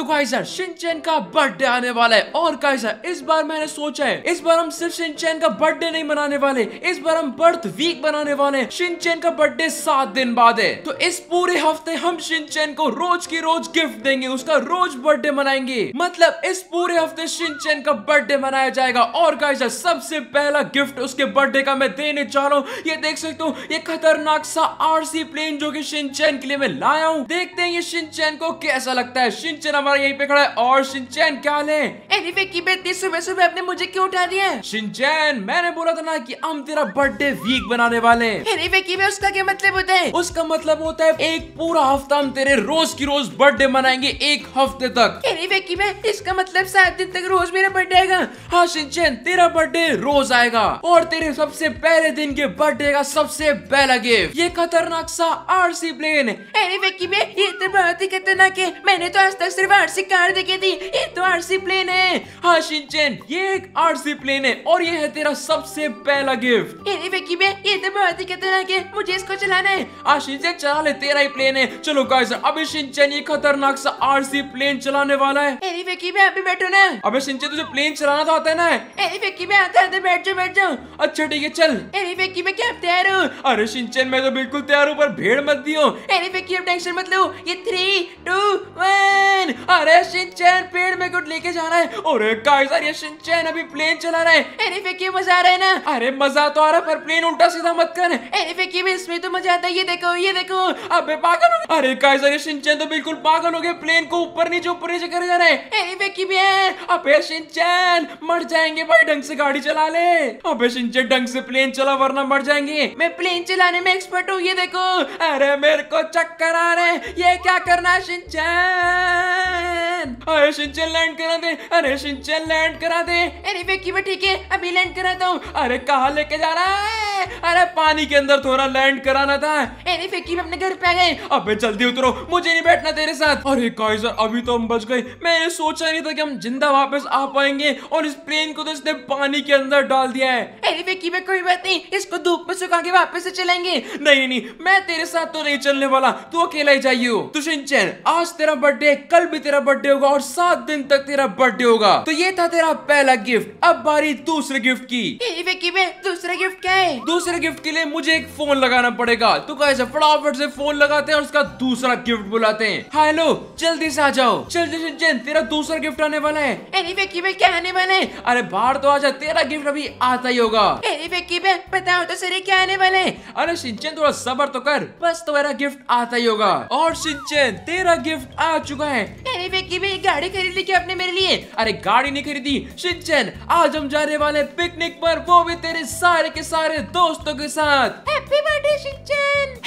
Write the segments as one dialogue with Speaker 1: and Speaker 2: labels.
Speaker 1: तो गाइस यार शिनचैन का बर्थडे आने वाला है। और गाइस यार, इस बार मैंने सोचा है, इस बार हम सिर्फ़ शिनचैन का बर्थडे नहीं मनाने वाले, इस बार हम बर्थ वीक बनाने वाले हैं। का बर्थडे सात दिन बाद है। तो इस पूरे हफ़्ते हम शिनचैन को रोज की रोज गिफ्ट देंगे, उसका रोज बर्थडे मनाएँगे। मतलब इस पूरे हफ़्ते शिनचैन का बर्थडे मनाया जाएगा। और गाइस यार, सबसे पहला गिफ्ट उसके बर्थडे का मैं देने जा रहा हूँ। ये देख सकते हो, ये खतरनाक सा आरसी प्लेन जो की शिनचैन के लिए मैं लाया हूँ। देखते हैं ये शिनचैन को कैसा लगता है। शिनचैन हमारा यहीं पे खड़ा है। और शिनचैन क्या ले
Speaker 2: एनीवे की बेटी सुबह सुबह आपने मुझे क्यों उठा दिया
Speaker 1: शिनचैन मैंने बोला था ना कि हम तेरा बर्थडे वीक बनाने वाले हैं।
Speaker 2: एनीवे की उसका क्या मतलब होता है?
Speaker 1: उसका मतलब होता है एक पूरा हफ़्ता हम तेरे रोज की रोज बर्थडे मनाएँगे एक हफ़्ते तक।
Speaker 2: एनीवे की मैं इसका मतलब सात दिन तक रोज मेरा बर्थडे आएगा।
Speaker 1: हाँ शिनचैन तेरा बर्थडे रोज आएगा। और तेरे सबसे पहले दिन के बर्थडे का सबसे पहला गिफ्ट ये खतरनाक सा आरसी प्लेन
Speaker 2: एनीवे की मैं ये तो बहुत ही खतरनाक है। मैंने तो आज तक सिर्फ़ आरसी कार देखी थी। ये तो आरसी प्लेन है।
Speaker 1: हाँ शिनचैन ये एक आरसी प्लेन है और ये है तेरा सबसे पहला गिफ्ट।
Speaker 2: एनीवे की मैं ये तो बहुत ही खतरनाक है। मुझे इसको चलाना है।
Speaker 1: हाँ शिनचैन चला ले तेरा ही प्लेन है। चलो गाइस अभी शिनचैन ये खतरनाक सा आरसी प्लेन चलाने वाला है।
Speaker 2: एनीवे की मैं अभी बैठो ना।
Speaker 1: अबे शिनचैन तुझे प्लेन चलाना तो आता है ना?
Speaker 2: एनीवे की मैं आता आता बैठ जाओ बैठ जाओ।
Speaker 1: अच्छा ठीक है चल।
Speaker 2: एनीवे की मैं क्या तैयार हूँ?
Speaker 1: अरे शिनचैन मैं तो बिल्कुल तैयार हूँ पर भीड़ मत दियो।
Speaker 2: एनीवे की अब टेंशन मत लो। ये थ्री टू वन
Speaker 1: अरे शिनचैन, पेड़ में कुछ लेके जा रहा है। अरे गाइस ये शिनचैन, अभी प्लेन चला रहा है।
Speaker 2: एनीवे की मज़ा आ रहा है ना?
Speaker 1: अरे मज़ा तो आ रहा है, पर प्लेन उल्टा सीधा मत कर।
Speaker 2: एनीवे की भी इसमें तो मज़ा आता है। ये देखो ये देखो।
Speaker 1: अबे पागल हो अरे गाइस ये शिनचैन तो बिल्कुल पागल हो गया प्लेन को ऊपर, नीचे ऊपर, नीचे करे जा रहा है।
Speaker 2: एनीवे की भी है।
Speaker 1: अबे शिनचैन, मर जाएँगे भाई, ढंग से गाड़ी चला ले। अबे शिनचैन, ढंग से प्लेन चला, वरना मर जाएँगे।
Speaker 2: मैं प्लेन चलाने में एक्सपर्ट हूँ, ये देखो।
Speaker 1: अरे मेरे को चक्कर आ रहे हैं। ये क्या करना है, शिनचैन? अरे लैंड करा दे अरे शिनचैन लैंड करा दे।
Speaker 2: एनीवे की भी ठीक है अभी लैंड कराता हूँ
Speaker 1: अरे कहाँ लेके जा रहा है? अरे पानी के अंदर थोड़ा लैंड कराना था।
Speaker 2: एनीवे की भी अपने घर पे आ गए।
Speaker 1: अबे जल्दी उतरो मुझे नहीं बैठना तेरे साथ। अरे काइजर अभी तो हम बच गए। मैंने सोचा नहीं था कि हम ज़िंदा वापस आ पाएँगे और इस प्लेन को तो इसने पानी के अंदर डाल दिया है।
Speaker 2: एनीवे की में कोई बात नहीं इसको धूप में सुखा के वापस से चलाएँगे
Speaker 1: नहीं नहीं मैं तेरे साथ तो नहीं चलने वाला तू अकेला ही जाइए तो शिनचैन आज तेरा बर्थडे कल भी तेरा बर्थडे होगा और सात दिन तक तेरा बर्थडे होगा। तो ये था तेरा पहला गिफ्ट अब बारी दूसरे गिफ्ट की।
Speaker 2: में दूसरा गिफ्ट क्या है?
Speaker 1: दूसरे गिफ्ट के लिए मुझे एक फ़ोन लगाना पड़ेगा। तो कैसे फटाफट से फ़ोन लगाते हैं और उसका दूसरा गिफ्ट बुलाते हैं। हेलो जल्दी से आ जाओ। जल्दी से जैन तेरा दूसरा गिफ्ट आने वाला है।
Speaker 2: एनीवे की में क्या आने वाला है?
Speaker 1: अरे बाहर तो आ जा तेरा गिफ्ट अभी आता ही होगा।
Speaker 2: एनीवे की में बताओ तो सर क्या आने वाला है?
Speaker 1: अरे शिनचैन थोड़ा सबर तो कर। बस तुम्हारा गिफ्ट आता ही होगा। और शिनचैन तेरा गिफ्ट आ चुका है।
Speaker 2: एनीवे की में गाड़ी खरीद ली क्या आपने मेरे लिए?
Speaker 1: अरे गाड़ी नहीं खरीदी शिनचैन आज हम जाने वाले पिकनिक पर वो भी तेरे सारे के सारे दोस्तों के साथ।
Speaker 2: हैप्पी बर्थडे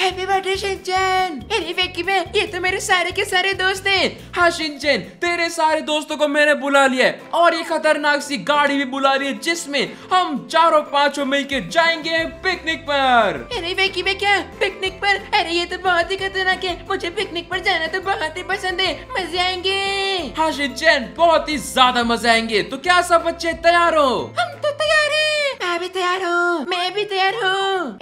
Speaker 2: हैप्पी बर्थडे ये तो मेरे सारे के सारे दोस्त हैं।
Speaker 1: हाँ शिनचैन तेरे सारे दोस्तों को मैंने बुला लिया है। और ये खतरनाक सी गाड़ी भी बुला ली है जिसमें हम चारों पाँचों मिलके जाएँगे पिकनिक पर।
Speaker 2: एनीवे की में क्या? पिकनिक पर? अरे ये तो बहुत ही खतरनाक है। मुझे पिकनिक पर जाना तो बहुत ही पसंद है। मज़े आएँगे
Speaker 1: हाँ शिनचैन बहुत ही ज़्यादा मज़ा आएँगे। तो क्या सब बच्चे तैयार हो?
Speaker 2: हम तो तैयार हैं। मैं भी तैयार हूँ मैं भी तैयार हूँ।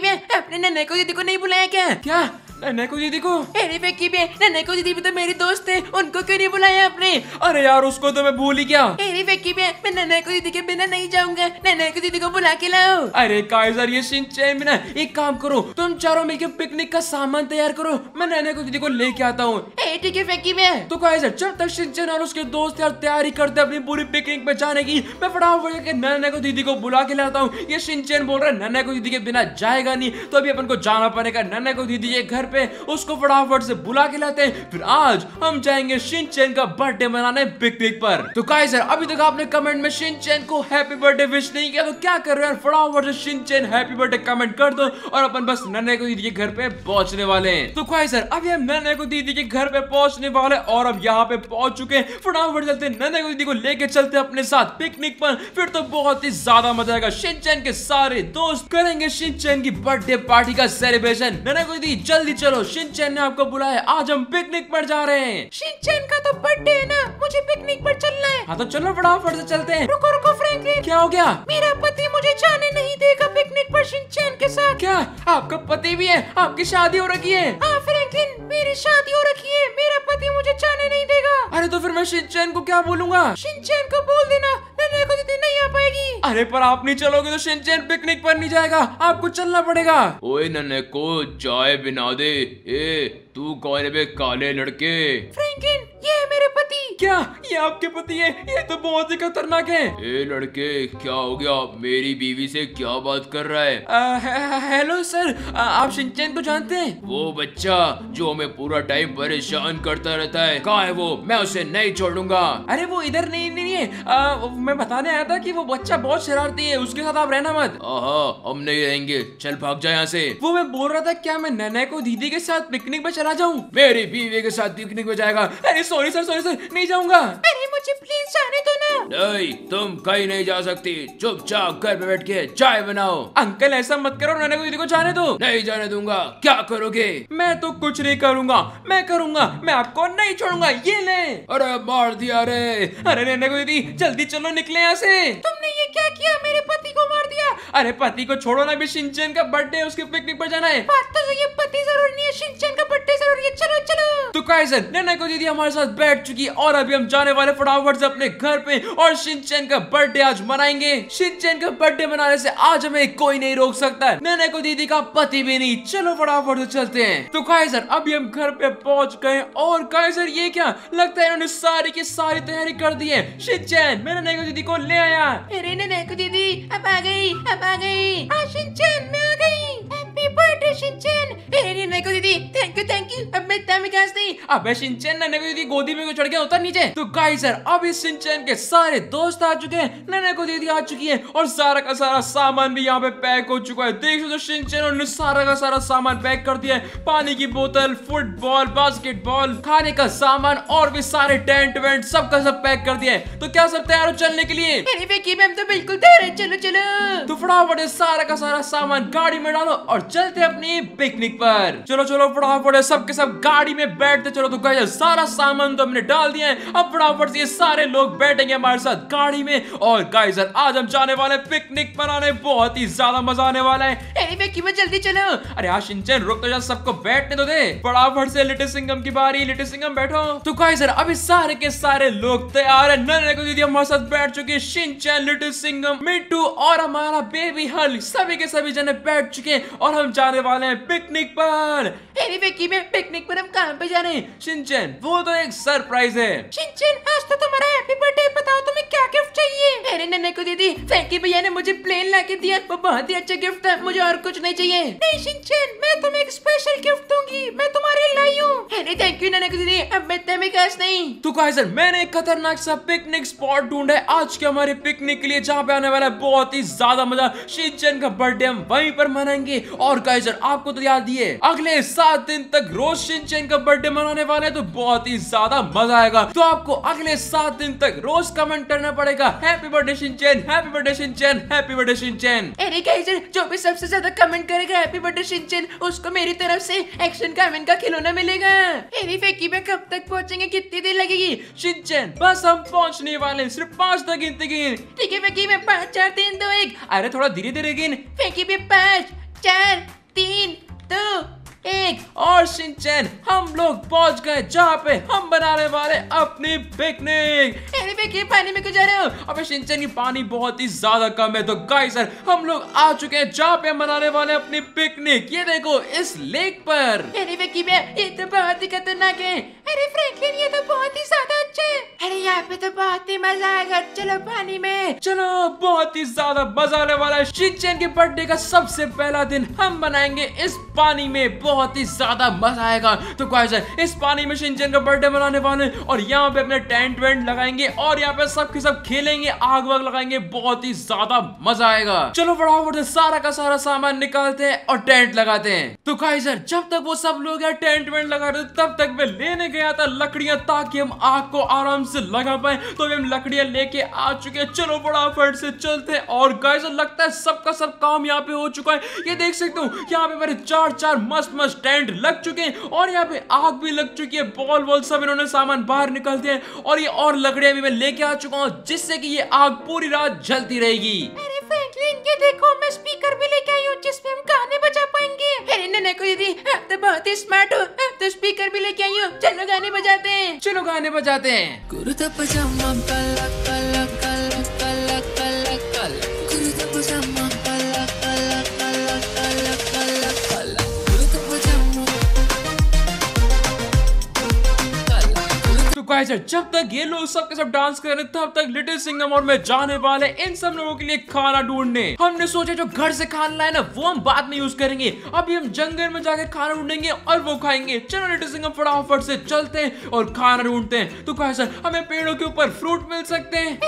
Speaker 2: में अपने नन्हे को दीदी को नहीं बुलाया क्या?
Speaker 1: क्या? नन्हे को दीदी को।
Speaker 2: एनीवे की में नन्हे को दीदी भी तो मेरी दोस्त है उनको क्यों नहीं बुलाया आपने?
Speaker 1: अरे यार उसको तो मैं भूल ही गया।
Speaker 2: एनीवे की में मैं नन्हे को दीदी के बिना नहीं जाऊँगा। नन्हे दीदी को बुला के लाओ।
Speaker 1: अरे काइजर ये शिनचैन भी ना एक काम करो तुम चारों मिलके पिकनिक का सामान तैयार करो। मैं नन्हे को दीदी को लेके आता हूँ।
Speaker 2: ठीक है फेंकी में
Speaker 1: तो काइजर जब तक शिनचैन और उसके दोस्त यार तैयारी करते अपनी पूरी पिकनिक में जाने की। मैं फटाफट नन्हे को दीदी को बुला के लाता हूँ। ये शिनचैन बोल रहा है नन्हे को दीदी के बिना जाएगा नहीं। तो अभी अपन को जाना पड़ेगा। नन्हे को दीदी के घर पे, उसको फटाफट से बुला के लाते हैं। फिर आज हम जाएँगे शिनचैन का बर्थडे मनाने पिकनिक पर। तो काइजर अभी तक आपने कमेंट में शिनचैन को हैप्पी बर्थडे विश नहीं किया तो क्या कर रहे हो फटाफट से शिनचैन हैप्पी बर्थडे कमेंट कर दो और अपन बस नन्हे को दीदी के घर पे पहुँचने वाले हैं। तो काइजर अभी हम नन्हे को दीदी के घर पे पहुँचने वाले और अब यहाँ पे पहुँच चुके हैं। फटाफट चलते नन्हे को दीदी को लेके चलते अपने साथ पिकनिक पर। फिर तो बहुत ही ज़्यादा मज़ा आएगा। शिनचैन के सारे दोस्त करेंगे शिनचैन की बर्थडे पार्टी का सेलिब्रेशन नन्हे को दीदी, जल्दी चलो शिनचैन ने आपको बुलाया। आज हम पिकनिक पर जा रहे हैं।
Speaker 2: शिनचैन का तो बर्थडे है ना। मुझे पिकनिक पर चलना है।
Speaker 1: हाँ तो चलो फटाफट से चलते हैं।
Speaker 2: रुको रुको फ्रैंकलिन
Speaker 1: क्या हो गया?
Speaker 2: मेरा पति मुझे जाने नहीं देगा पिकनिक पर शिनचैन के साथ।
Speaker 1: क्या? आपका पति भी है? आपकी शादी हो रखी है?
Speaker 2: हाँ फ्रैंकलिन मेरी शादी हो रखी है। मेरा पति मुझे जाने नहीं देगा।
Speaker 1: अरे तो फिर मैं शिनचैन को क्या बोलूँगा?
Speaker 2: शिनचैन को बोल देना। नन्हे को दीदी नहीं आ पाएगी।
Speaker 1: अरे पर आप नहीं चलोगे तो शिनचैन पिकनिक पर नहीं जाएगा। आपको चलना पड़ेगा। ओए नन्हे को चाय बिना दे। ए तू कौन है बे काले लड़के?
Speaker 2: फ्रैंकलिन ये है मेरे पति।
Speaker 1: क्या? ये आपके पति है? ये तो बहुत ही खतरनाक है। ए लड़के क्या हो गया? मेरी बीवी से क्या बात कर रहा है? आ, हेलो सर। आ, आप शिनचैन को जानते हैं? वो बच्चा जो हमें पूरा टाइम परेशान करता रहता है। कहाँ है वो? मैं उसे नहीं छोड़ूँगा अरे वो इधर नहीं नहीं है आ, मैं बताने आया था कि वो बच्चा बहुत शरारती है। उसके साथ आप रहना मत। हम नहीं रहेंगे। चल भाग जाए यहाँ से। वो मैं बोल रहा था क्या मैं नैना को दीदी के साथ पिकनिक पे चला जाऊँ। मेरी बीवी के साथ पिकनिक पे जाएगा। अरे सॉरी सर सॉरी सर नहीं जाऊँगा।
Speaker 2: अरे मुझे प्लीज़ जाने दो ना।
Speaker 1: नहीं तुम कहीं नहीं जा सकती। चुपचाप घर पे बैठ के चाय बनाओ। अंकल ऐसा मत करो नैना को दीदी को जाने दो। नहीं जाने दूँगा। क्या करोगे? मैं तो कुछ नहीं करूँगा। मैं करूँगा। मैं आपको नहीं छोड़ूँगा। ये ले। अरे मार दिया रे। अरे नैना को दीदी जल्दी चलो निकले यहाँ से।
Speaker 2: तुमने ये क्या किया? मेरे पति को मार दिया।
Speaker 1: अरे पति को छोड़ो ना भी शिनचैन का बर्थडे है उसके पिकनिक पर जाना है।
Speaker 2: बात तो सही पति ज़रूरी नहीं है शिनचैन का बर्थडे
Speaker 1: तो नैना को दीदी हमारे साथ बैठ चुकी और अभी हम जाने वाले फटाफट से अपने घर पे और शिनचैन का बर्थडे आज मनाएँगे। शिनचैन का बर्थडे मनाने से आज हमें कोई नहीं रोक सकता नैना को दीदी का पति भी नहीं। चलो फटाफट से चलते हैं। तो कैसर अभी हम घर पे पहुँच गए और कैसर ये क्या? लगता है इन्होंने सारी की सारी तैयारी कर दी है। शिनचैन मैं नैना दीदी को ले आया।
Speaker 2: अरे नन्हे को दीदी अब आ गई अब आ गई। शिनचैन मैं आ गई। Happy birthday Shinchan. अरे नन्हे को दीदी थैंक यू थैंक यू अब मैं इतना विकास नहीं
Speaker 1: अबे शिनचैन नन्हे को दीदी गोदी में क्यों चढ़ गया उतर नीचे। तो गाइस सर अब इस शिनचैन के सारे दोस्त आ चुके हैं। नन्हे को दीदी आ चुकी है। और सारा का सारा सामान भी यहाँ पे पैक हो चुका है। देख सकते शिनचैन उन्होंने सारा का सारा सामान पैक कर दिया है। पानी की बोतल फुटबॉल बास्केटबॉल खाने का सामान और भी सारे टेंट वेंट सब का सब पैक कर दिया है। तो क्या सब तैयार हो चलने के लिए?
Speaker 2: मैम तो बिल्कुल तैयार है। चलो चलो।
Speaker 1: तो फटाफट सारा का सारा सामान गाड़ी में डालो और चलते हैं अपनी पिकनिक पर। चलो चलो, फटाफट ये सब गाड़ी में बैठते चलो। तो गाइस सारा सामान तो हमने डाल दिया है। अब फटाफट से सारे लोग बैठेंगे हमारे साथ गाड़ी में। और गाइस आज हम जाने वाले पिकनिक मनाने बहुत ही ज़्यादा मज़ा आने वाला है।
Speaker 2: अरे जल्दी चलो?
Speaker 1: अरे शिनचैन, रुक तो जा, सबको बैठने तो दे। फटाफट से लिटिल सिंगम की बारी लिटिल सिंगम बैठो। तो गाइस अभी सारे के सारे लोग तैयार है। नन्हे को दीदी हमारे साथ बैठ चुके हैं। शिनचैन लिटिल सिंगम मिट्टू और हमारा बेबी हल सभी के सभी जने बैठ चुके हैं। और हम जाने वाले हैं पिकनिक पर।
Speaker 2: अरे विकी मैम पिकनिक पर हम कहाँ पे जा रहे हैं
Speaker 1: शिनचैन वो तो एक सरप्राइज़ है।
Speaker 2: शिनचैन आज तो तुम्हारा हैप्पी बर्थडे बताओ तुम्हें क्या गिफ्ट चाहिए? अरे नन्हे को दीदी फ्रैंकी भैया ने मुझे प्लेन ला के दिया वो बहुत ही अच्छा गिफ्ट था मुझे और कुछ नहीं चाहिए। नहीं शिनचैन मैं तुम्हें एक स्पेशल गिफ्ट दूँगी मैं तुम्हारे लिए लाई हूँ। अरे थैंक यू नन्हे को दीदी अब मैं इतना विकास नहीं।
Speaker 1: तो गाइस मैंने एक खतरनाक सा पिकनिक स्पॉट ढूंढा है। आज के हमारे पिकनिक के लिए जहाँ पे आने वाला है बहुत ही ज़्यादा मज़ा। शिनचैन का बर्थडे हम वहीं पर मनाएँगे। और गाइस आपको तो याद है अगले सात दिन तक रोज शिनचैन का बर्थडे मनाने वाले तो बहुत ही ज़्यादा मज़ा आएगा। तो आपको अगले सात दिन तक रोज कमेंट करना पड़ेगा। Happy birthday Shinchan happy birthday Shinchan happy birthday Shinchan
Speaker 2: अरे गाइजर जो भी सबसे ज़्यादा कमेंट करेगा हैप्पी बर्थडे शिनचैन उसको मेरी तरफ़ से एक्शन कामेंट का खिलौना मिलेगा। अरे फेकी में कब तक पहुँचेंगे? कितनी देर लगेगी?
Speaker 1: शिनचैन बस हम पहुँचने वाले सिर्फ़ पाँच तक गिनती गिन
Speaker 2: ठीक है फेकी में पाँच चार तीन दो एक।
Speaker 1: अरे थोड़ा धीरे धीरे गिन।
Speaker 2: फेकी में पाँच चार तीन, दो, एक।
Speaker 1: और सिंचन हम लोग पहुँच गए, जहाँ पे हम बनाने वाले अपनी पिकनिक
Speaker 2: अरे पानी में क्यों जा रहे हो?
Speaker 1: अबे सिंचन की पानी बहुत ही ज़्यादा कम है। तो गाय सर हम लोग आ चुके हैं जहाँ पे मनाने वाले अपनी पिकनिक ये देखो, इस लेक पर।
Speaker 2: ये तो बहुत ही खतरनाक है अरे फ्रैंकलिन ये तो बहुत ही ज़्यादा अच्छा है। अरे यहाँ पे तो बहुत ही मज़ा आएगा। चलो पानी में।
Speaker 1: चलो बहुत ही ज़्यादा मज़ा आने वाला है। के बर्थडे का सबसे पहला दिन हम बनाएँगे इस पानी में। बहुत ही ज़्यादा मज़ा आएगा। तो गाइस इस पानी में शिनचैन का बर्थडे मनाने वाले और यहाँ पे अपने टेंट वेंट लगाएँगे और यहाँ पे सब के सब खेलेंगे आग वाग लगाएँगे। बहुत ही ज़्यादा मज़ा आएगा। चलो फटाफट से सारा का सारा सामान निकालते हैं और टेंट लगाते हैं। तो गाइस जब तक वो सब लोग यहाँ टेंट वेंट लगा रहे तब तक मैं लेने गया था लकड़ियाँ ताकि हम आग को आराम से लगा पाए। तो हम लकड़ियाँ लेके आ चुके हैं। चलो फटाफट से चलते हैं। और गाइस लगता है सबका सब काम यहाँ पे हो चुका है। ये देख सकते हो, यहाँ पे मेरे चार चार मस्त मस्त टेंट लग चुके हैं। और यहाँ पे आग भी लग चुकी है। बॉल वॉल सब इन्होंने सामान बाहर निकल दिया और ये और लकड़ियाँ भी मैं लेके आ चुका हूँ, जिससे की ये आग पूरी रात जलती रहेगी।
Speaker 2: देखो, मैं स्पीकर भी लेके जिसमें हम गाने बजा पाएँगे। अरे नन्हे को दीदी आप तो बहुत ही स्मार्ट हो। आप तो स्पीकर भी लेके आई हो। चलो गाने बजाते हैं।
Speaker 1: चलो गाने बजाते हैं।
Speaker 3: कुर्ता पजामा
Speaker 1: गाइस, जब तक ये लोग सबके सब डांस कर रहे तब तक लिटिल सिंगम और मैं जाने वाले इन सब लोगों के लिए खाना ढूँढने। हमने सोचा जो घर से खाना लाए ना, वो हम बाद में यूज़ करेंगे। अभी हम जंगल में जाकर खाना ढूंढेंगे और वो खाएँगे। चलो लिटिल सिंगम फटाफट से चलते हैं और खाना ढूंढते हैं। तो गाइस, हमें पेड़ों के ऊपर फ्रूट मिल सकते हैं।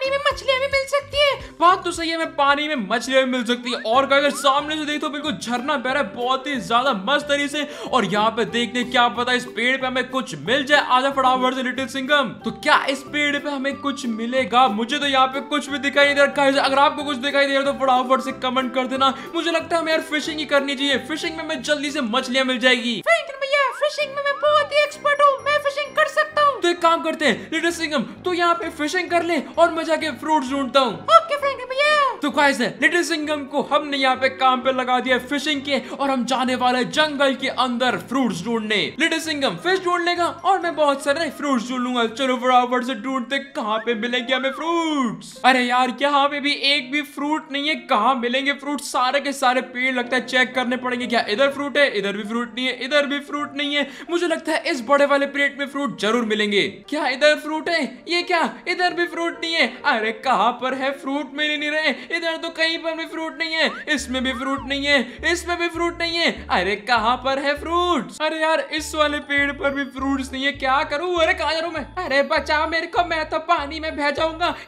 Speaker 2: पानी में मछलियाँ भी मिल सकती है।
Speaker 1: बात तो सही है हमें पानी में मछलियाँ भी मिल सकती है। और अगर सामने से देखो बिल्कुल झरना बह रहा है बहुत ही ज़्यादा मस्त तरीके से। और यहाँ पे देखते हैं क्या पता इस पेड़ पे हमें कुछ मिल जाए। आजा फटाफट से लिटिल सिंगम तो क्या इस पेड़ पे हमें कुछ मिलेगा? मुझे तो यहाँ पे कुछ भी दिखाई नहीं दे रहा guys, अगर आपको कुछ दिखाई दे रहा है तो फटाफट से कमेंट कर देना। मुझे लगता है हमें यार फिशिंग ही करनी चाहिए। फिशिंग में हमें जल्दी से मछलियाँ मिल जाएगी।
Speaker 2: भैया फिशिंग में मैं बहुत ही एक्सपर्ट हूँ। मैं फिशिंग कर सकता हूँ।
Speaker 1: तो एक काम करते हैं लिटिल सिंगम तो यहाँ पे फिशिंग कर ले और मैं जाके फ्रूट ढूंढता हूँ।
Speaker 2: ओके भैया
Speaker 1: तो गाइस लिटिल सिंगम को हमने यहाँ पे काम पे लगा दिया फिशिंग के और हम जाने वाले जंगल के अंदर फ्रूट्स ढूँढने। लिटिल सिंगम फ़िश ढूंढ लेगा और मैं बहुत सारे फ्रूट्स ढूंढ लूँगा। चलो बराबर से ढूंढते कहाँ पे मिलेंगे हमें फ्रूट्स अरे यार यहाँ पे भी एक भी फ्रूट नहीं है। कहाँ मिलेंगे फ्रूट सारे के सारे पेड़ लगता है। चेक करने पड़ेंगे क्या इधर फ्रूट है? इधर भी फ्रूट नहीं है। इधर भी फ्रूट नहीं है। मुझे लगता है इस बड़े वाले प्लेट में फ्रूट ज़रूर मिलेंगे। क्या इधर फ्रूट है? ये क्या? इधर भी फ्रूट नहीं है। अरे कहाँ पर है फ्रूट? मिल ही नहीं रहे। इधर तो कहीं पर भी फ्रूट नहीं है। इसमें भी फ्रूट नहीं है। इसमें भी फ्रूट नहीं है। अरे कहाँ पर है फ्रूट अरे यार, इस वाले पेड़ पर भी फ्रूट्स नहीं है। क्या करूँ? अरे कहाँ जा हूँ मैं? अरे बचा मेरे को, मैं तो पानी में बह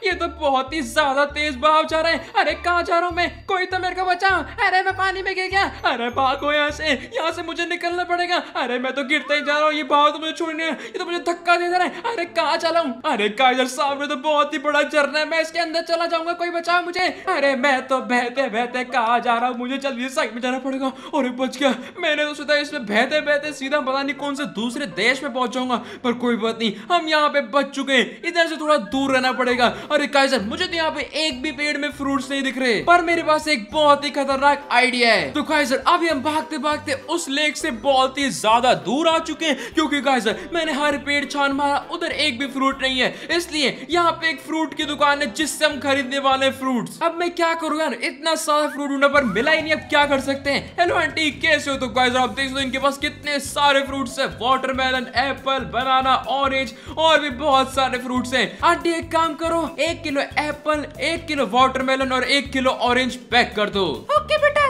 Speaker 1: ये तो बहुत ही ज़्यादा तेज बहाव जा रहा है। अरे कहा जा रहा हूँ मैं? कोई तो मेरे को बचा अरे मैं पानी में गिर गया। अरे भागो यहाँ से। यहाँ से मुझे निकलना पड़ेगा। अरे मैं तो गिरता ही जा रहा हूँ, ये भाव तो मुझे छोड़ने ये तो मुझे धक्का दे दे रहा है। अरे कहाँ चला हूँ? अरे काइजर सामने तो बहुत ही बड़ा झरना है, मैं इसके अंदर चला जाऊँगा, कोई बचा मुझे। अरे मैं तो बहते बहते कहा जा रहा हूँ, मुझे जल्दी साइड में जाना पड़ेगा। और बच गया, मैंने तो सोचा इसमें बहते बहते सीधा पता नहीं कौन से दूसरे देश में पहुंचाऊँगा पर कोई बात नहीं, हम यहाँ पे बच चुके हैं, इधर से थोड़ा दूर रहना पड़ेगा। अरे काइजर, मुझे तो यहाँ पे एक भी पेड़ में फ्रूट्स नहीं दिख रहे, पर मेरे पास एक बहुत ही खतरनाक आइडिया है। तो काइजर, अभी हम भागते भागते उस लेक से बहुत ही ज़्यादा दूर आ चुके हैं, क्योंकि काइजर मैंने हर पेड़ छान मारा, उधर एक भी फ्रूट नहीं है। इसलिए यहाँ पे एक फ्रूट की दुकान है, जिससे हम खरीदने वाले फ्रूट्स अब मैं क्या करूँ यार? इतना सारा फ्रूट ढूंढा पर मिला ही नहीं, अब क्या कर सकते हैं? हेलो आंटी कैसे हो? तो गाइस आप देख सकते इनके पास कितने सारे फ्रूट्स है। वाटरमेलन एप्पल बनाना ऑरेंज और भी बहुत सारे फ्रूट्स हैं। आंटी एक काम करो, एक किलो एप्पल एक किलो वाटरमेलन और एक किलो ऑरेंज पैक कर दो।
Speaker 2: ओके बेटा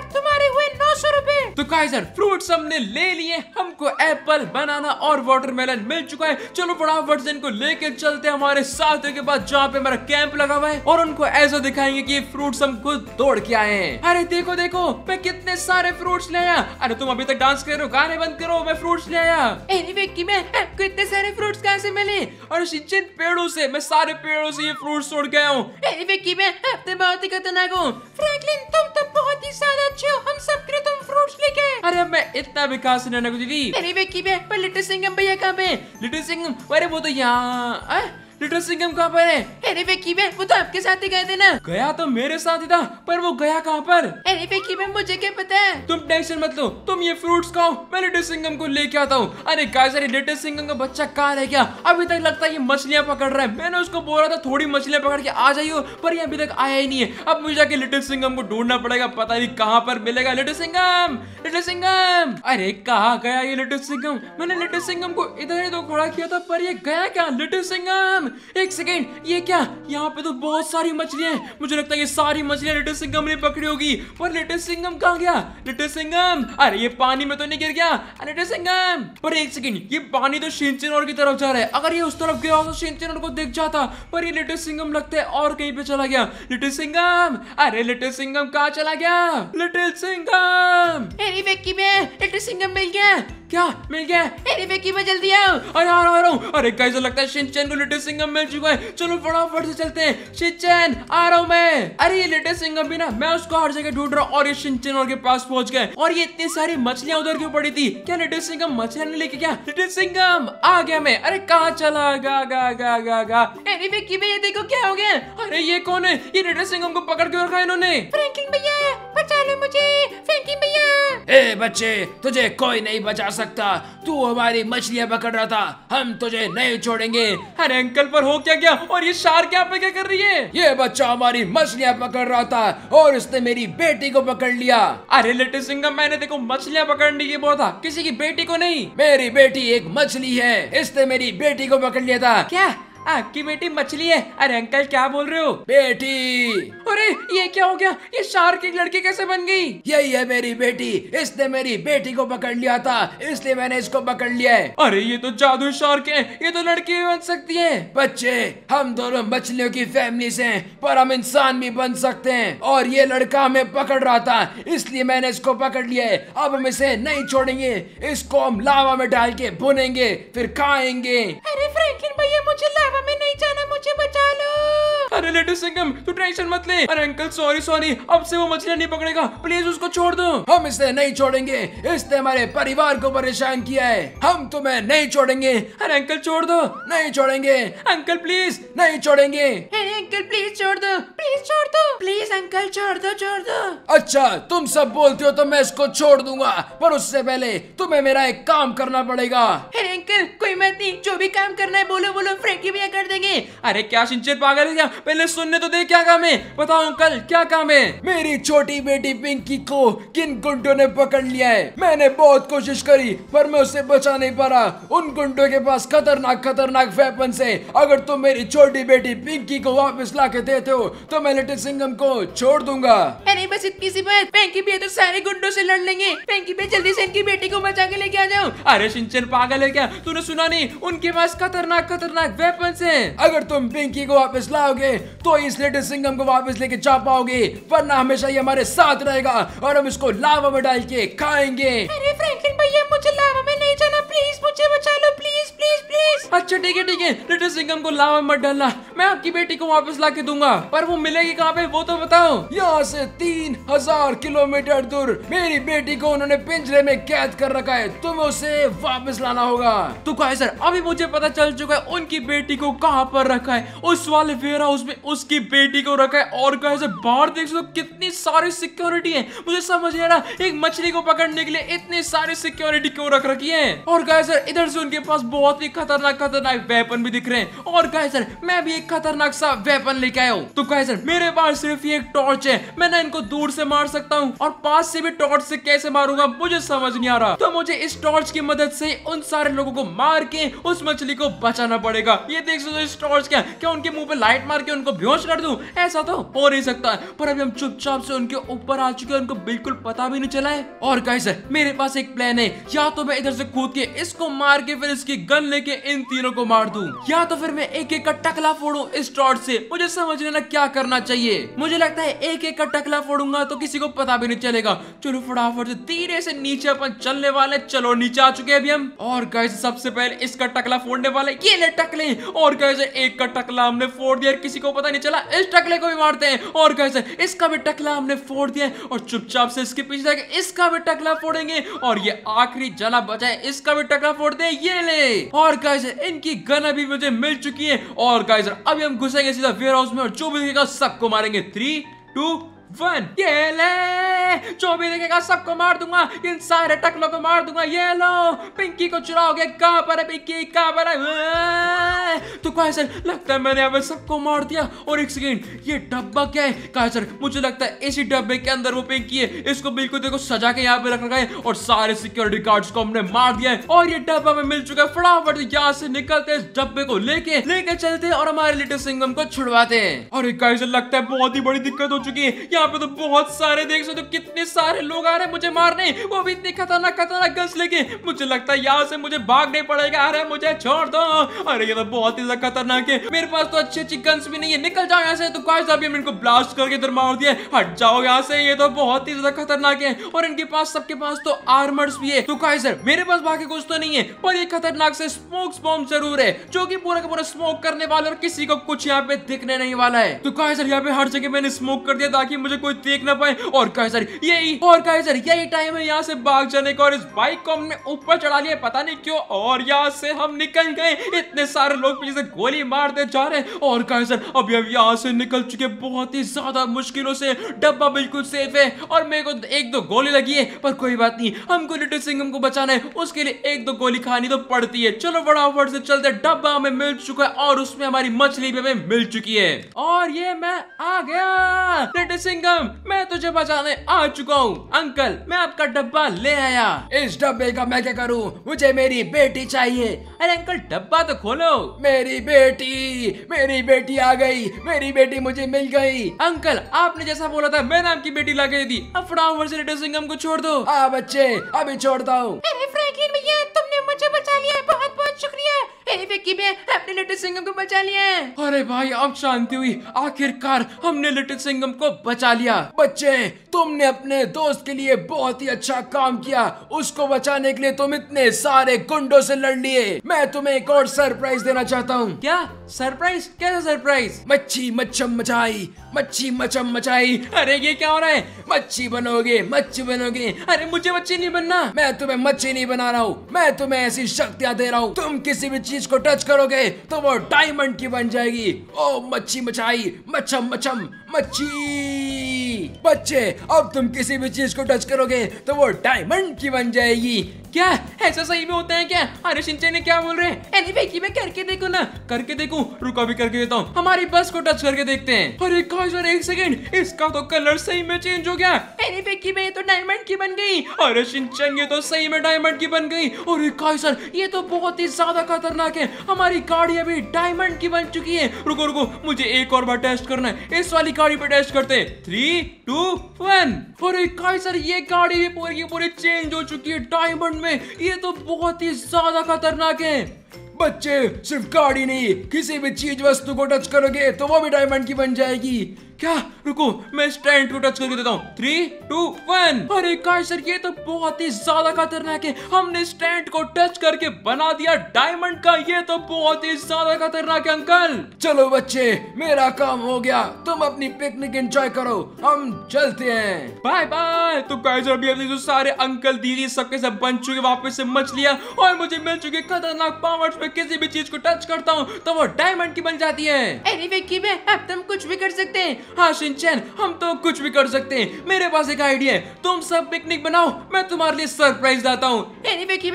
Speaker 1: तो काइजर फ्रूट्स हमने ले लिए हमको एप्पल बनाना और वाटरमेलन मिल चुका है। चलो फटाफट से इनको लेके चलते हैं हमारे साथ। के बाद जहाँ पे हमारा कैंप लगा हुआ है और उनको ऐसा दिखाएँगे कि ये फ्रूट्स हम खुद तोड़ के आए हैं। अरे देखो देखो मैं कितने सारे फ्रूट्स ले आया। अरे तुम अभी तक डांस कर रहे हो गाने बंद करो मैं फ्रूट्स ले आया।
Speaker 2: एनीवे कि मैं आपको इतने सारे फ्रूट्स कहाँ से मिले?
Speaker 1: और जिन पेड़ों से मैं सारे पेड़ों से ये फ्रूट्स तोड़ के आया हूँ।
Speaker 2: एनीवे कि मैं आप तो बहुत ही खतरनाक हूँ। फ्रैंकलिन तुम तो बहुत ही ज़्यादा अच्छे हो। हम सब के तुम फ्रूट्स आए।
Speaker 1: अरे मैं इतना विकास दीदी।
Speaker 2: एनीवे कि पे पर लिटिल सिंगम भैया कहाँ पे
Speaker 1: लिटिल सिंह अरे वो तो यहाँ लिटिल सिंघम कहाँ पर है?
Speaker 2: एनीवे कि मैं वो तो आपके साथ ही गए थे ना।
Speaker 1: गया तो मेरे साथ ही था पर वो गया कहाँ पर?
Speaker 2: एनीवे कि मैं मुझे क्या पता है?
Speaker 1: तुम टेंशन मत लो तुम ये फ्रूट्स खाओ मैं लिटिल सिंघम को लेके आता हूँ। अरे गाइस अरे लिटिल सिंघम का बच्चा कहाँ रह गया? अभी तक लगता है ये मछलियाँ पकड़ रहा है। मैंने उसको बोला था थोड़ी मछलियाँ पकड़ के आ जाइयो पर ये अभी तक आया ही नहीं है। अब मुझे जाके लिटिल सिंघम को ढूंढना पड़ेगा पता नहीं कहाँ पर मिलेगा। Little Singham little Singham. अरे कहाँ गया ये लिटिल सिंघम? मैंने लिटिल सिंघम को इधर ही तो खड़ा किया था पर ये गया क्या? लिटिल सिंघम एक सेकेंड, ये क्या? यहाँ पे तो बहुत सारी मछलियाँ हैं। मुझे लगता है ये सारी मछलियाँ लिटिल सिंघम ने पकड़ी होगी। पर लिटिल सिंघम कहाँ गया? लिटिल सिंघम? अरे, ये पानी में तो नहीं गिर गया। लिटिल सिंघम! पर एक सेकेंड, ये पानी तो शिनचेनोर की तरफ़ जा रहा है। अगर ये उस तरफ़ गया तो शिनचेनोर को दिख जाता। पर ये लिटिल सिंघम लगता है और कहीं पे चला गया। लिटिल सिंघम! अरे, लिटिल सिंघम कहाँ चला गया? लिटिल सिंघम!
Speaker 2: एनीवे कि मैं लिटिल सिंगम मिल गया।
Speaker 1: क्या? मिल गया।
Speaker 2: अरे वेकी मैं जल्दी आओ
Speaker 1: अरे आ रहा हूँ, अरे कैसे लगता है शिनचैन को लिटिल सिंगम मिल चुका है। चलो फटाफट से चलते हैं। शिनचैन आ रहा हूँ मैं। अरे ये लिटिल सिंगम भी ना मैं उसको हर जगह ढूंढ रहा हूँ और ये शिनचैन और के पास पहुँच गए और ये इतनी सारी मछलियाँ उधर क्यों पड़ी थी? क्या लिटिल सिंगम मछलियाँ लेके क्या लिटिल सिंगम आ गया मैं। अरे कहाँ चला? गा गा गा गा गा।
Speaker 2: अरे वेकी भैया देखो क्या हो गया।
Speaker 1: अरे ये कौन है? ये लिटिल सिंगम को पकड़ के रखा इन्होंने।
Speaker 2: फ्रैंकलिन भैया बचा लो मुझे फ्रैंकलिन भैया।
Speaker 1: ए बच्चे तुझे कोई नहीं बचा सकता। तू हमारी मछलियाँ पकड़ रहा था। हम तुझे नहीं छोड़ेंगे। अरे अंकल पर हो क्या क्या और ये शार्क यहाँ पे क्या कर रही है? ये बच्चा हमारी मछलियाँ पकड़ रहा था और उसने मेरी बेटी को पकड़ लिया। अरे लिटिल सिंगम मैंने देखो मछलियाँ पकड़ने की बोला था। किसी की बेटी को नहीं। मेरी बेटी एक मछली है। इसने मेरी बेटी को पकड़ लिया था। क्या? आपकी बेटी मछली है। अरे अंकल क्या बोल रहे हो? बेटी। अरे ये क्या हो गया? ये शार्क एक लड़की कैसे बन गई? यही है मेरी बेटी। इसने मेरी बेटी को पकड़ लिया था। इसलिए मैंने इसको पकड़ लिया है। अरे ये तो जादू शार्क है। ये तो लड़की भी बन सकती है। बच्चे हम दोनों मछलियों की फैमिली से हैं पर हम इंसान भी बन सकते हैं। और ये लड़का हमें पकड़ रहा था इसलिए मैंने इसको पकड़ लिया है। अब हम इसे नहीं छोड़ेंगे। इसको हम लावा में डाल के भुनेंगे फिर खाएँगे।
Speaker 2: अरे फ्रैंकलिन भैया मुझे लावा में नहीं जाना मुझे बचा लो।
Speaker 1: अरे लेटू सिंगम तू टेंशन मत ले। अरे अंकल सॉरी सॉरी अब से वो मछलियाँ नहीं पकड़ेगा। प्लीज़ उसको छोड़ दो। हम इसे नहीं छोड़ेंगे। इसने हमारे परिवार को परेशान किया है। हम तुम्हें नहीं छोड़ेंगे। अरे अंकल छोड़ दो। नहीं छोड़ेंगे। अंकल प्लीज़ नहीं छोड़ेंगे।
Speaker 2: अरे अंकल प्लीज़ छोड़ दो। प्लीज़ छोड़ दो। प्लीज़ अंकल छोड़ दो छोड़ दो।
Speaker 1: अच्छा तुम सब बोलते हो तो मैं इसको छोड़ दूँगा पर उससे पहले तुम्हें मेरा एक काम करना पड़ेगा।
Speaker 2: अरे अंकल कोई मत नहीं जो भी काम करना है बोलो बोलो फ्रैंकी भैया कर देंगे।
Speaker 1: अरे क्या सिंचर पागल है क्या? पहले सुनने तो दे क्या काम है। बताओ अंकल क्या काम है? मेरी छोटी बेटी पिंकी को किन गुंडों ने पकड़ लिया है? मैंने बहुत कोशिश करी पर मैं उसे बचा नहीं पा रहा उन गुंडों के पास खतरनाक खतरनाक वेपन से अगर तुम मेरी छोटी बेटी पिंकी को वापस ला के देते हो तो मैं लिटिल सिंगम को छोड़ दूँगा।
Speaker 2: अरे बस इतनी सी बात। फ्रैंकी भैया तो सारे गुंडों से लड़ लेंगे। फ्रैंकी भैया जल्दी से इनकी बेटी को बचा के लेके आ जाओ।
Speaker 1: अरे सिंचन पागल है क्या? तूने सुना नहीं? उनके पास खतरनाक खतरनाक वेपन है। अगर तुम पिंकी को वापस लाओगे तो इस लिटिल सिंगम को वापस लेके जा पाओगे वरना हमेशा ये हमारे साथ रहेगा और हम इसको लावा में डाल के खाएँगे।
Speaker 2: अरे फ्रैंकलिन भैया मुझे लावा में नहीं जाना। प्लीज़ मुझे बचा लो प्लीज़। प्लीज़ प्लीज़ प्लीज़
Speaker 1: अच्छा ठीक है ठीक है। लिटिल सिंगम को लावा मत डालना मैं आपकी बेटी को वापस ला के दूँगा। पर वो मिलेगी कहाँ पे, वो तो बताओ। यहाँ से तीन हज़ार किलोमीटर दूर मेरी बेटी को उन्होंने पिंजरे में कैद कर रखा है। तुम्हें उसे वापस लाना होगा। तो कहा सर अभी मुझे पता चल चुका है उनकी बेटी को कहाँ पर रखा है। उस वाले वेयर हाउस में उसकी बेटी को रखा है। और कहा सर बाहर देख सकते कितनी सारी सिक्योरिटी है। मुझे समझ नहीं आ रहा, एक मछली को पकड़ने के लिए इतनी सारी सिक्योरिटी क्यों रख रखी है? और कहा सर इधर से उनके पास बहुत ही खतरनाक खतरनाक वेपन भी दिख रहे हैं। और कहा सर मैं भी एक खतरनाक सा वेपन लेके आया हूँ। तो कहा सर मेरे पास सिर्फ़ एक टॉर्च है। मैं ना इनको दूर से मार सकता हूँ। और पास से भी टॉर्च से कैसे मारूँगा, मुझे समझ नहीं आ रहा। तो मुझे इस टॉर्च की मदद से उन सारे लोगों को मार के, उस मछली को बचाना पड़ेगा। ये देख सकते इस टॉर्च क्या क्या उनके मुँह पे लाइट मार के उनको बेहोश कर दूँ? ऐसा तो हो नहीं सकता पर अभी हम चुपचाप से उनके ऊपर आ चुके हैं, उनको बिल्कुल पता भी नहीं चला है। और गाइस मेरे पास एक प्लान है। या तो मैं इधर से कूद के इसको मार के फिर इसकी गन लेके इन तीनों को मार दूँ। या तो फिर मैं एक एक का टकला फोड़ूं इस टॉर्च से। मुझे समझ लेना क्या करना चाहिए। मुझे लगता है एक एक का टकला फोड़ूँगा तो किसी को पता भी नहीं चलेगा। चलो फटाफट से धीरे से नीचे अपन चलने वाले चलो नीचे आ चुके हैं अभी हम। और गाइस सबसे पहले इसका टकला फोड़ने वाले ये ले टकले। और गाइस एक का टकला हमने फोड़ दिया किसी को पता नहीं चला। इस टकले को भी मारते हैं। और कैसे इसका भी टकला हमने फोड़ दिया और चुपचाप से इसके पीछे इसका भी टकला फोड़ेंगे। और ये आखिरी जला बचा है। इसका भी टकला फोड़ दे ये ले। और गाइजर इनकी गन अभी मुझे मिल चुकी है। और गाइजर अभी हम घुसेंगे सीधा वेयर हाउस में और जो भी सबको मारेंगे। थ्री टू वन ये ले जो भी दिखेगा सबको मार दूँगा इन सारे टकलों को मार दूँगा ये लो पिंकी को चुराओगे कहाँ पर है पिंकी कहाँ पर है तो कहा सर लगता है मैंने पे सबको मार दिया और एक सेकेंड ये डब्बा क्या है कहा सर मुझे लगता है इसी डब्बे के अंदर वो पिंकी है इसको बिल्कुल देखो सजा के यहाँ पे रख रखा है और सारे सिक्योरिटी गार्ड्स को हमने मार दिया है और ये डब्बा में मिल चुका है फटाफट यहाँ से निकलते हैं इस डब्बे को लेके लेके चलते हैं और हमारे लिटिल सिंगम को छुड़वाते हैं और एक लगता है बहुत ही बड़ी दिक्कत हो चुकी है यहाँ पे तो बहुत सारे देख सकते हो, कितने सारे लोग आ रहे हैं, मुझे मारने वो भी इतनी खतरनाक खतरनाक गन्स लेके। मुझे लगता है यहाँ से मुझे भागने पड़ेगा। अरे मुझे छोड़ दो। अरे ये तो बहुत ही खतरनाक है। मेरे पास तो अच्छी अच्छी गन्स भी नहीं है। निकल जाओ यहाँ से। तो गाइस अभी हम इनको ब्लास्ट करके इधर मार दिया हट जाओ यहाँ से। ये तो बहुत ही ज़्यादा खतरनाक है। और इनके पास, सबके पास तो आर्मर्स भी है। तो गाइस मेरे पास बाकी कुछ तो नहीं है। पर ये खतरनाक से स्मोक बॉम्ब ज़रूर है। जो कि पूरा का पूरा स्मोक करने वाला और किसी को कुछ यहाँ पे दिखने नहीं वाला है। तो काइजर यहाँ पे हर जगह मैंने स्मोक कर दिया ताकि मुझे कोई देख ना पाए। और काइजर यही, और काइजर यही टाइम है यहाँ से भाग जाने का। और इस बाइक को हमने ऊपर चढ़ा लिया, पता नहीं क्यों, और यहाँ से हम निकल गए। इतने सारे लोग पीछे गोली मारते जा रहे और काइजर अभी अब यहाँ से निकल चुके बहुत ही ज़्यादा मुश्किलों से, डब्बा बिल्कुल सेफ़ है। और मेरे को एक दो गोली लगी है, पर कोई बात नहीं। हमको लिटिल सिंगम को बचाना है। उसके लिए एक दो गोली खानी तो पड़ती है। चलो फटाफट से चलते डब्बा हमें मिल चुका है, और उसमें हमारी मछली भी हमें मिल चुकी है। और ये मैं आ गया। लिटिल सिंगम मैं तुझे बचाने आ चुका हूँ। अंकल मैं आपका डब्बा ले आया।
Speaker 4: इस डब्बे का मैं क्या करूँ? मुझे मेरी बेटी चाहिए।
Speaker 1: अरे अंकल डब्बा तो खोलो।
Speaker 4: मेरी बेटी मेरी बेटी आ गई। मेरी बेटी मुझे मिल गई।
Speaker 1: अंकल आपने जैसा बोला था मैंने आपकी बेटी ला गई थी अब फटाफट से लिटिल सिंगम को छोड़ दो।
Speaker 4: हाँ बच्चे अभी छोड़ता हूँ।
Speaker 2: अरे फ्रैंकलिन भैया तुमने मुझे बचा लिया बहुत बहुत शुक्रिया। विक्की भैया आपने लिटिल सिंगम को बचा लिया है।
Speaker 1: अरे भाई अब शांति हुई। आखिरकार हमने लिटिल सिंगम को बचा लिया।
Speaker 4: बच्चे तुमने अपने दोस्त के लिए बहुत ही अच्छा काम किया। उसको बचाने के लिए तुम इतने सारे गुंडों से लड़ लिए। मैं तुम्हें एक और सरप्राइज़ देना चाहता हूँ।
Speaker 1: क्या? सरप्राइज़? कैसा सरप्राइज़?
Speaker 4: मच्छी मच्छम मचाई मच्छी मचम मचाई।
Speaker 1: अरे ये क्या हो रहा है?
Speaker 4: मच्छी बनोगे मच्छी बनोगे।
Speaker 1: अरे मुझे मच्छी नहीं बनना।
Speaker 4: मैं तुम्हें मच्छी नहीं बना रहा हूँ। मैं तुम्हें ऐसी शक्तियाँ दे रहा हूँ। तुम किसी भी चीज़ को टच करोगे तो वो डायमंड की बन जाएगी। ओ, मच्छी मचाई, मच्छम मच्छम, मच्छी। बच्चे, अब तुम किसी भी चीज़ को टच करोगे तो वो डायमंड की बन जाएगी।
Speaker 1: क्या? ऐसा सही में होता है क्या? अरे शिनचैन ने क्या बोल रहे हैं?
Speaker 2: अरे विक्की मैं करके देखू ना।
Speaker 1: करके देखूँ, रुको भी करके देता हूँ। हमारी बस को टच करके देखते हैं। अरे काजर एक सेकंड इसका तो कलर सही में चेंज हो गया।
Speaker 2: अरे विक्की भैया तो डायमंड की बन गई।
Speaker 1: अरे शिनचैन ये तो सही में डायमंड की बन गई। अरे काजर ये तो बहुत ही ज़्यादा खतरनाक है। हमारी गाड़ी अभी डायमंड की बन चुकी है। रुको रुको, मुझे एक और बार टेस्ट करना है। इस वाली गाड़ी पे टेस्ट करते हैं। थ्री टू वन अरे काजर ये गाड़ी भी पूरी की पूरी चेंज हो चुकी है। डायमंड में? ये तो बहुत ही ज़्यादा खतरनाक है।
Speaker 4: बच्चे, सिर्फ़ गाड़ी नहीं, किसी भी चीज़ वस्तु को टच करोगे तो वो भी डायमंड की बन जाएगी।
Speaker 1: क्या? रुको, मैं स्टैंड को टच करके देता हूँ। थ्री टू वन अरे सर, ये तो बहुत ही ज़्यादा खतरनाक है। हमने स्टैंड को टच करके बना दिया डायमंड का। ये तो बहुत ही ज़्यादा खतरनाक है अंकल
Speaker 4: चलो बच्चे, मेरा काम हो गया। तुम अपनी पिकनिक एंजॉय करो। हम चलते हैं।
Speaker 1: बाय बाय तो गाइस अभी अभी जो सारे अंकल दीदी सबके सब बन चुके, वापस से मछलियाँ और मुझे मिल चुके खतरनाक पावर्स में किसी भी चीज़ को टच करता हूँ तो वो डायमंड की बन जाती है।
Speaker 2: अरे विक्की भैया अब तुम कुछ भी कर सकते हैं।
Speaker 1: हाँ शिनचैन हम तो कुछ भी कर सकते हैं। मेरे पास एक आइडिया है। तुम सब पिकनिक बनाओ। मैं तुम्हारे लिए सरप्राइज़ लाता हूँ।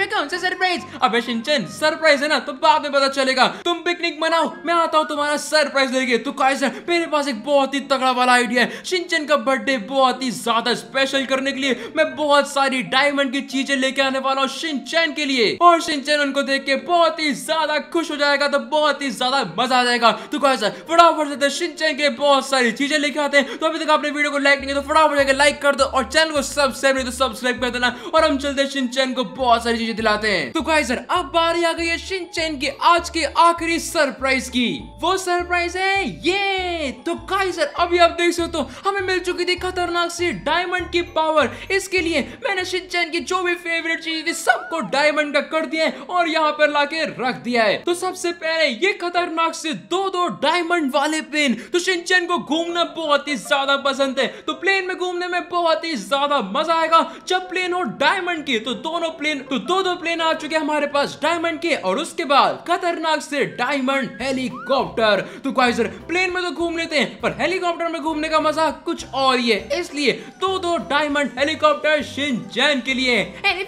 Speaker 2: कौन सा सरप्राइज़
Speaker 1: अबे शिनचैन सरप्राइज़ है ना? तो बाद में पता चलेगा। तुम पिकनिक बनाओ। मैं आता हूँ तुम्हारा सरप्राइज़ लेके। तो कैसे मेरे पास एक बहुत ही तगड़ा वाला आइडिया है। शिनचैन का बर्थडे बहुत ही ज़्यादा स्पेशल करने के लिए मैं बहुत सारी डायमंड की चीज़ें लेके आने वाला हूँ शिनचैन के लिए। और शिनचैन उनको देख के बहुत ही ज़्यादा खुश हो जाएगा। तो बहुत ही ज़्यादा मज़ा आ जाएगा। तो कैसे फटाफट से शिनचैन के बहुत सारी चीज़ें लेके आते हैं। तो अभी तक आपने वीडियो को लाइक नहीं तो फटाफट जाकर लाइक कर दो और चैनल को सब्सक्राइब नहीं तो सब्सक्राइब कर देना। और हम चलते हैं शिनचैन को बहुत सारी चीज़ें दिलाते हैं। तो गाइस अब बारी आ गई है शिनचैन की आज की आखिरी सरप्राइज़ की। वो सरप्राइज़ है ये। तो गाइस अभी आप देख सकते हो, हमें मिल चुकी थी खतरनाक सी डायमंड की पावर इसके लिए मैंने शिनचैन की जो भी फेवरेट चीज़ थी सबको डायमंड का कर दिया है और यहाँ पर लाके रख दिया है। तो सबसे पहले ये खतरनाक से दो दो डायमंड वाले प्लेन तो शिनचैन को घूमना बहुत ही ज़्यादा पसंद है। तो प्लेन में घूमने में बहुत ही ज़्यादा मज़ा आएगा। जब प्लेन हो डायमंड के तो दोनों प्लेन तो दो दो प्लेन आ चुके हमारे पास डायमंड के और उसके बाद खतरनाक से डायमंड हेलीकॉप्टर तो गाइस प्लेन में तो घूम लेते हैं पर हेलीकॉप्टर में घूमने का मज़ा कुछ और ही है। इसलिए दो दो डायमंड हेलीकॉप्टर शिनचैन के लिए।
Speaker 2: अरे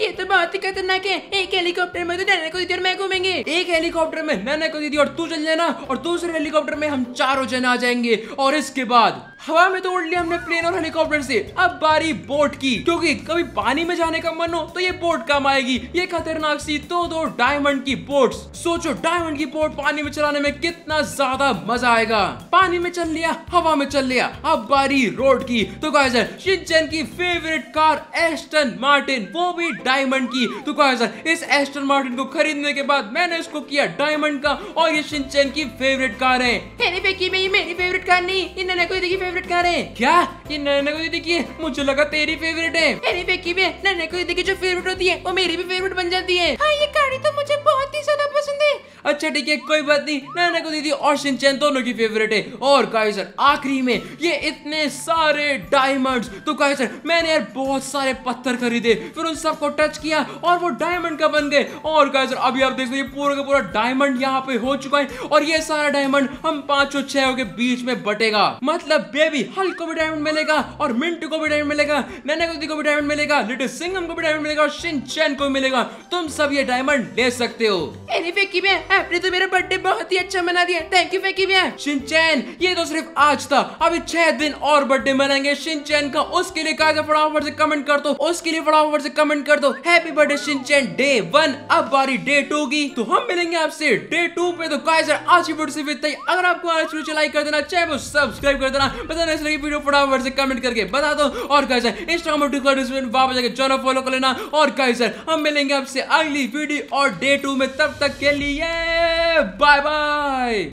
Speaker 2: ये तो बहुत ही खतरनाक है। एक हेलीकॉप्टर में तो डरने को दीदी और मैं घूमेंगे।
Speaker 1: एक हेलीकॉप्टर में नैना को दीदी और तू चल जाना और दूसरे हेलीकॉप्टर में हम चारों जन आ जाएँगे। और इसके बाद हवा में तो उड़ लिया हमने प्लेन और हेलीकॉप्टर से। अब बारी बोट की, क्योंकि कभी पानी में जाने का मन हो तो ये बोट काम आएगी। ये खतरनाक सी दो दो डायमंड की बोट्स सोचो डायमंड की बोट पानी में चलाने में कितना ज़्यादा मज़ा आएगा। पानी में चल लिया, हवा में चल लिया। अब बारी रोड की। तो गाइस शिनचैन की फेवरेट कार एस्टन मार्टिन वो भी डायमंड की। तो गाइस इस एस्टन मार्टिन को खरीदने के बाद मैंने इसको किया डायमंड का, और ये शिनचैन की फेवरेट कार है।
Speaker 2: मेरी फेवरेट कार नहीं। ये नन्ना को दीदी की फेवरेट कार है?
Speaker 1: क्या? ये नैना को की मुझे लगा तेरी फेवरेट है।
Speaker 2: अरे बेकी भी नैने को की जो फेवरेट होती है, वो मेरी भी फेवरेट बन जाती है। हाँ ये गाड़ी तो मुझे बहुत ही ज़्यादा पसंद है।
Speaker 1: अच्छा ठीक है, कोई बात नहीं। नैना को दीदी और शिनचैन दोनों की फेवरेट है। और गाइस सर आखिरी में ये इतने सारे डायमंड्स तो गाइस सर मैंने यार बहुत सारे पत्थर खरीदे, फिर उन सबको टच किया और वो डायमंड का बन गए। और गाइस सर अभी आप देख सकते पूरा का पूरा डायमंड यहाँ पे हो चुका है। और ये सारा डायमंड हम पाँचों छह के बीच में बटेगा। मतलब बेबी हल्क को भी डायमंड मिलेगा और मिंटू को भी डायमंड मिलेगा नैना को को भी डायमंड मिलेगा लिटिल सिंगम को भी डायमंड मिलेगा और शिनचैन को मिलेगा। तुम सब ये डायमंड ले सकते हो।
Speaker 2: अरे फेंकी भाई आपने तो मेरा बर्थडे बहुत ही अच्छा मना दिया। थैंक यू फेंकी भाई
Speaker 1: शिनचैन ये तो सिर्फ़ आज था। अभी छह दिन और बर्थडे मनाएँगे। शिनचैन का उसके लिए कहा फटाफट से कमेंट कर दो। उसके लिए फटाफट से कमेंट कर दो। Happy birthday Shinchan day one अब बारी डे टू की। तो हम मिलेंगे आपसे डे टू पे। तो गाइस आज की वीडियो सिर्फ़ इतना ही। अगर आपको आज वीडियो लाइक कर देना। चाहे वो सब्सक्राइब कर देना। इस लगी वीडियो फटाफट से कमेंट करके। बता दो। और गाइस इंस्टाग्राम ट्विटर वापस जाके चैनल फॉलो कर लेना। और गाइस हम मिलेंगे आपसे अगली वीडियो और डे टू में। तब तक के लिए बाय बाय